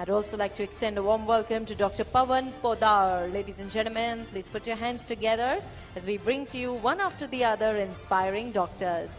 I'd also like to extend a warm welcome to Dr. Pawan Poddar. Ladies and gentlemen, please put your hands together as we bring to you one after the other inspiring doctors.